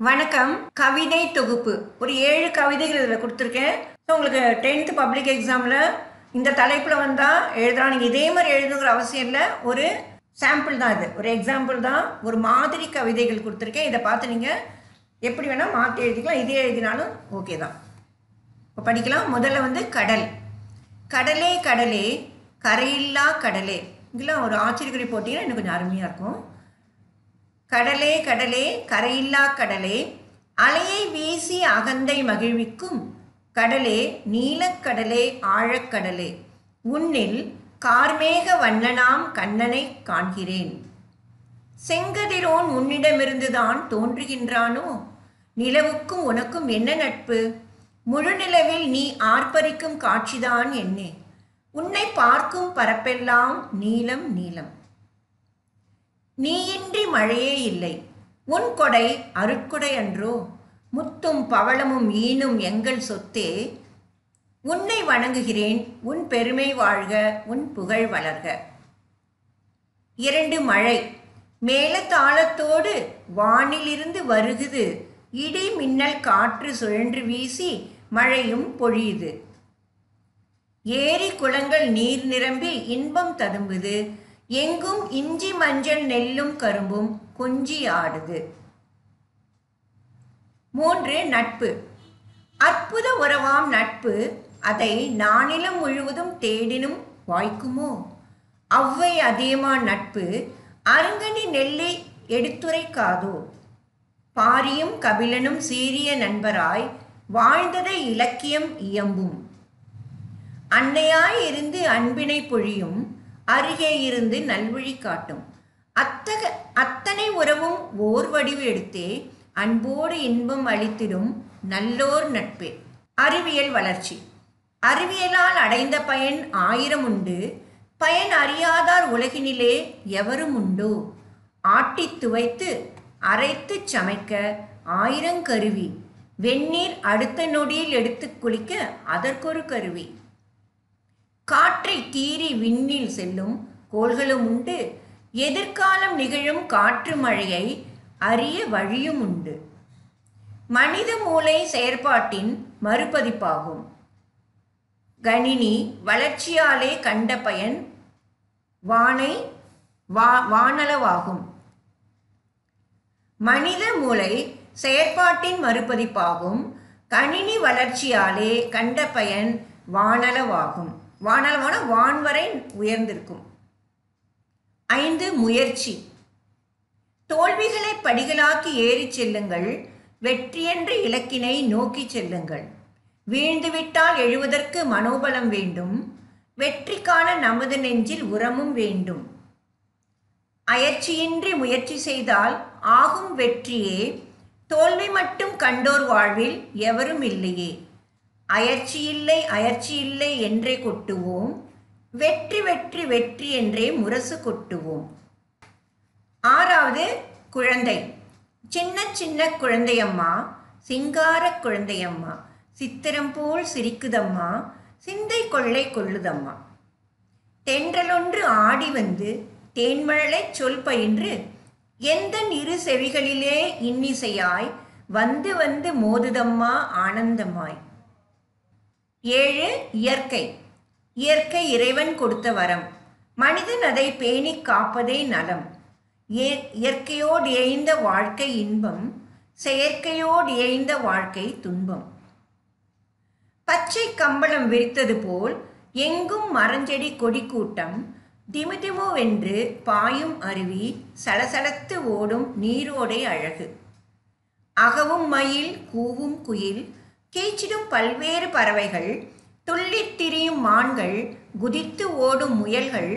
வணக்கம். கவிதை தொகுப்பு. ஒரு ஏழு கவிதைகள் இதில் கொடுத்துருக்கேன். ஸோ உங்களுக்கு டென்த்து பப்ளிக் எக்ஸாமில் இந்த தலைப்பில் வந்தால் எழுதலாம். நீங்கள் இதே மாதிரி எழுதுங்கிற அவசியம் இல்லை. ஒரு சாம்பிள் தான் இது. ஒரு எக்ஸாம்பிள் தான். ஒரு மாதிரி கவிதைகள் கொடுத்துருக்கேன். இதை பார்த்து நீங்கள் எப்படி வேணால் மாற்றி எழுதிக்கலாம். இதே எழுதினாலும் ஓகே தான். இப்போ படிக்கலாம். முதல்ல வந்து கடல். கடலே கடலே கரையில்லா கடலே. இதெல்லாம் ஒரு ஆச்சரியக்குறி போட்டிங்கன்னா இன்னும் கொஞ்சம் அருமையாக இருக்கும். கடலே கடலே கரையில்லா கடலே அலையை வீசி அகந்தை மகிழ்விக்கும் கடலே நீலக்கடலே ஆழக்கடலே உன்னில் கார்மேக வண்ணனாம் கண்ணனை காண்கிறேன். செங்கதிரோன் உன்னிடமிருந்துதான் தோன்றுகின்றானோ? நிலவுக்கும் உனக்கும் என்ன நட்பு? முழு நிலவில் நீ ஆர்ப்பரிக்கும் காட்சிதான் என்னே. உன்னை பார்க்கும் பரப்பெல்லாம் நீலம் நீலம். நீயின்றி மழையே இல்லை. உன் கொடை அருட்கொடை அன்றோ? முத்தும் பவளமும் ஈனும் எங்கள் சொத்தே. உன்னை வணங்குகிறேன் உன் பெருமை வாழ்க உன் புகழ் வளர்க. இரண்டு மழை. மேலதாளத்தோடு வானிலிருந்து வருகுது. இடி மின்னல் காற்று சுழன்று வீசி மழையும் பொழியுது. ஏரி குளங்கள் நீர் நிரம்பி இன்பம் ததும்புது. எங்கும் இஞ்சி மஞ்சள் நெல்லும் கரும்பும் கொஞ்சி ஆடுது. மூன்று நட்பு. அற்புத உறவாம் நட்பு அதை நானிலம் முழுவதும் தேடினும் வாய்க்குமோ? அவ்வை அதியமா நட்பு அருங்கனி நெல்லை எடுத்துரைக்காதோ? பாரியும் கபிலனும் சீரிய நண்பராய் வாழ்ந்ததை இலக்கியம் இயம்பும். அன்னையாய் இருந்து அன்பினை பொழியும் அருகே இருந்து நல்வழி காட்டும். அத்தக அத்தனை உறவும் ஓர் வடிவு எடுத்தே அன்போடு இன்பம் அளித்திடும் நல்லோர் நட்பே. அறிவியல் வளர்ச்சி. அறிவியலால் அடைந்த பயன் ஆயிரம் உண்டு. பயன் அறியாதார் உலகினிலே எவரும் உண்டோ? ஆட்டித் துவைத்து அரைத்து சமைக்க ஆயிரங்கருவி வெந்நீர் அடுத்த நொடியில் எடுத்து குளிக்க அதற்கொரு கருவி. காற்றை கீறி விண்ணில் செல்லும் கோள்களும் உண்டு. எதிர்காலம் நிகழும் காற்று மழையை அறிய வழியும் உண்டு. மனித மூளை செயற்பாட்டின் மறுபதிப்பாகும். கணினி வளர்ச்சியாலே கண்ட பயன் வானை வா வானளவாகும். மனித மூளை செயற்பாட்டின் மறுபதிப்பாகும். கணினி வளர்ச்சியாலே கண்ட பயன் வானளவாகும். வானளவான வான்வரை உயர்ந்திருக்கும். ஐந்து முயற்சி. தோல்விகளை படிகளாக்கி ஏறிச் செல்லுங்கள். வெற்றியென்ற இலக்கினை நோக்கி செல்லுங்கள். வீழ்ந்துவிட்டால் எழுவதற்கு மனோபலம் வேண்டும். வெற்றிக்கான நமது நெஞ்சில் உரமும் வேண்டும். அயற்சியின்றி முயற்சி செய்தால் ஆகும் வெற்றியே. தோல்வி மட்டும் கண்டோர் வாழ்வில் எவரும் இல்லையே. அயற்சியில்லை இல்லை இல்லை என்றே கொட்டுவோம். வெற்றி வெற்றி வெற்றி என்றே முரசு கொட்டுவோம். ஆறாவது குழந்தை. சின்ன சின்ன குழந்தையம்மா சிங்கார குழந்தையம்மா சித்திரம் போல் சிரிக்குதம்மா சிந்தை கொள்ளை கொள்ளுதம்மா. தென்றலொன்று ஆடி வந்து தேன்மழலை சொல் பயின்று எந்த இரு செவிகளிலே இன்னிசையாய் வந்து வந்து மோதுதம்மா ஆனந்தமாய். ஏழு இயற்கை. இயற்கை இறைவன் கொடுத்த வரம். மனிதன் அதை பேணிக் காப்பதே நலம். இயற்கையோடு இயைந்த வாழ்க்கை இன்பம் செயற்கையோடு இயைந்த வாழ்க்கை துன்பம். பச்சை கம்பளம் விரித்தது போல் எங்கும் மரஞ்செடி கொடி கூட்டம் திமுதிமுவென்று பாயும் அருவி சலசலத்து ஓடும் நீரோடை அழகு. அகவும் மயில் கூவும் குயில் கீச்சிடும் பல்வேறு பறவைகள் துள்ளித் திரியும் மான்கள் குதித்து ஓடும் முயல்கள்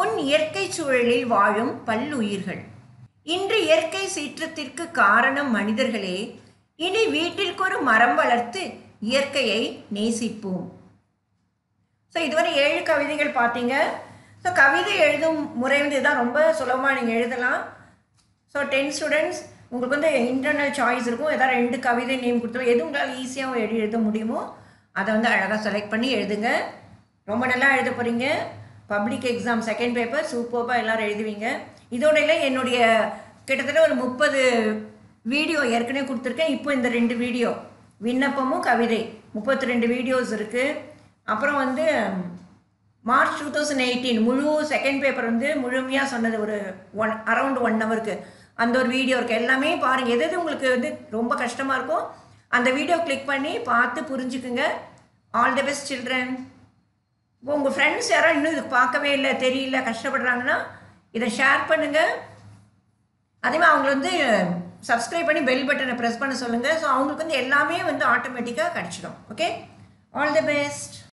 உன் இயற்கை சூழலில் வாழும் பல்லுயிர்கள். இன்று இயற்கை சீற்றத்திற்கு காரணம் மனிதர்களே இனி வீட்டிற்கொரு மரம் வளர்த்து இயற்கையை நேசிப்போம். ஸோ இதுவரை ஏழு கவிதைகள் பார்த்தீங்க. ஸோ கவிதை எழுதும் முறை வந்து இதுதான் ரொம்ப சுலபமாக நீங்கள் எழுதலாம். ஸோ டென் ஸ்டூடெண்ட்ஸ் உங்களுக்கு வந்து இன்டர்னல் சாய்ஸ் இருக்கும். ஏதாவது ரெண்டு கவிதை நேம் கொடுத்துருவோம் எது உங்களால் ஈஸியாக எழுதி எழுத முடியுமோ அதை வந்து அழகாக செலக்ட் பண்ணி எழுதுங்க. ரொம்ப நல்லா எழுத போகிறீங்க பப்ளிக் எக்ஸாம் செகண்ட் பேப்பர் சூப்பராக எல்லோரும் எழுதுவீங்க. இதோட இல்லை என்னுடைய கிட்டத்தட்ட ஒரு முப்பது வீடியோ ஏற்கனவே கொடுத்துருக்கேன். இப்போ இந்த ரெண்டு வீடியோ விண்ணப்பமும் கவிதை முப்பத்தி ரெண்டு வீடியோஸ் இருக்குது அப்புறம் வந்து மார்ச் டூ தௌசண்ட் எயிட்டீன் முழு செகண்ட் பேப்பர் வந்து முழுமையாக சொன்னது ஒரு ஒன் அரவுண்ட் ஒன் ஹவருக்கு அந்த ஒரு வீடியோ இருக்குது எல்லாமே பாருங்கள் எது எது உங்களுக்கு வந்து ரொம்ப கஷ்டமாக இருக்கோ அந்த வீடியோ கிளிக் பண்ணி பார்த்து புரிஞ்சுக்குங்க. ஆல் தி பெஸ்ட் சில்ட்ரன் இப்போ உங்கள் ஃப்ரெண்ட்ஸ் யாரும் இன்னும் இது பார்க்கவே இல்லை தெரியல கஷ்டப்படுறாங்கன்னா இதை ஷேர் பண்ணுங்கள் அதேமாதிரி அவங்கள வந்து சப்ஸ்கிரைப் பண்ணி பெல் பட்டனை ப்ரெஸ் பண்ண சொல்லுங்கள் ஸோ அவங்களுக்கு வந்து எல்லாமே வந்து ஆட்டோமேட்டிக்காக கிடச்சிடும். Okay all the best